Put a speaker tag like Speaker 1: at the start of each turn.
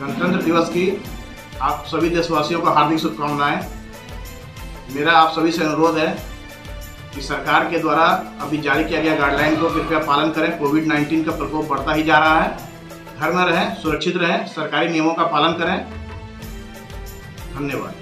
Speaker 1: गणतंत्र दिवस की आप सभी देशवासियों को हार्दिक शुभकामनाएँ। मेरा आप सभी से अनुरोध है कि सरकार के द्वारा अभी जारी किया गया गाइडलाइन को कृपया पालन करें। कोविड 19 का प्रकोप बढ़ता ही जा रहा है। घर में रहें, सुरक्षित रहें, सरकारी नियमों का पालन करें। धन्यवाद।